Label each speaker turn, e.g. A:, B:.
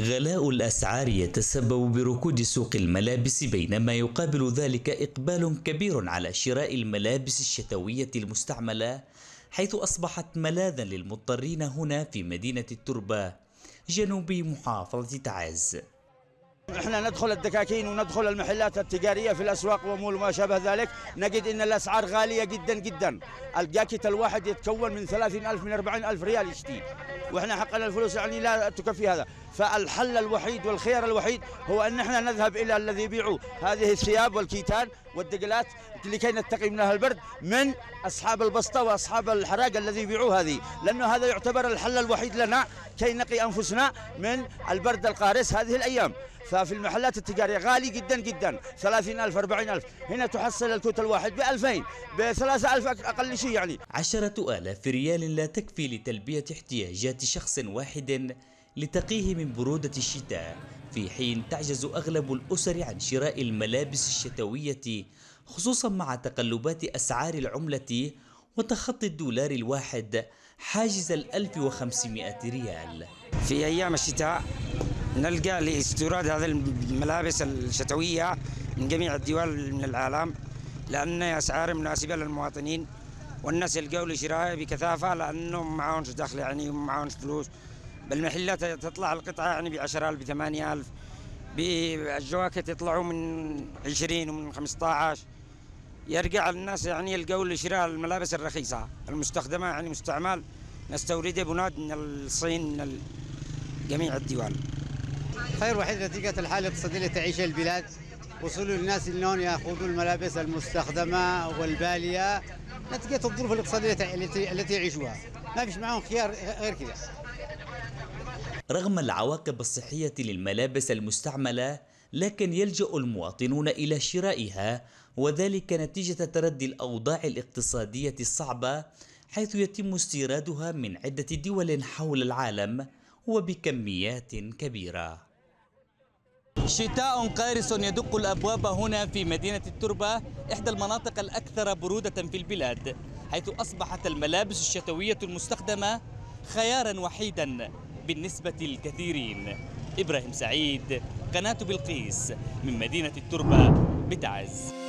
A: غلاء الأسعار يتسبب بركود سوق الملابس بينما يقابل ذلك إقبال كبير على شراء الملابس الشتوية المستعملة حيث أصبحت ملاذا للمضطرين هنا في مدينة التربة. جنوب محافظة تعز.
B: إحنا ندخل الدكاكين وندخل المحلات التجارية في الأسواق ومول وما شابه ذلك. نجد إن الأسعار غالية جدا جدا. الجاكيت الواحد يتكون من 30000 من 40000 ريال يشتي وإحنا حقنا الفلوس يعني لا تكفي هذا. فالحل الوحيد والخيار الوحيد هو أن إحنا نذهب إلى الذي يبيعوا هذه الثياب والكيتان والدقلات لكي نتقي منها البرد من أصحاب البسطة وأصحاب الحراق الذي يبيعوا هذه. لأنه هذا يعتبر الحل الوحيد لنا كي نقي أنفسنا من البرد القارس هذه الأيام. ففي المحلات التجارية غالي جدا جدا 30000 40000 هنا تحصل الكوت الواحد ب 2000 ب 3000 أقل شيء يعني.
A: عشرة آلاف ريال لا تكفي لتلبية احتياجات شخص واحد لتقيه من برودة الشتاء في حين تعجز أغلب الأسر عن شراء الملابس الشتوية خصوصا مع تقلبات أسعار العملة وتخطي الدولار الواحد حاجز ال 1500 ريال.
C: في أيام الشتاء نلقى لاستيراد هذه الملابس الشتوية من جميع الدول من العالم لأن أسعار مناسبة للمواطنين والناس يلقوا لشرائها بكثافة لأنهم معهمش دخل يعني معهمش فلوس. بالمحلات تطلع القطعة يعني ب 10000 ب 8000 بالجواكت يطلعوا من 20 ومن 15 يرجع الناس يعني يلقوا لشراء الملابس الرخيصة المستخدمة يعني مستعمل. نستوردها بناد من الصين من جميع الدول
D: خير وحيد نتيجة الحالة الاقتصادية تعيش البلاد. وصول الناس انهم ياخذوا الملابس المستخدمة والبالية. نتيجة الظروف الاقتصادية التي يعيشوها. ما فيش معهم خيار غير كذا.
A: رغم العواقب الصحية للملابس المستعملة لكن يلجأ المواطنون إلى شرائها وذلك نتيجة تردي الأوضاع الاقتصادية الصعبة حيث يتم استيرادها من عدة دول حول العالم وبكميات كبيرة. شتاء قارس يدق الأبواب هنا في مدينة التربة إحدى المناطق الأكثر برودة في البلاد حيث أصبحت الملابس الشتوية المستخدمة خيارا وحيدا. بالنسبة للكثيرين إبراهيم سعيد قناة بلقيس من مدينة التربة بتعز.